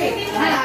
three.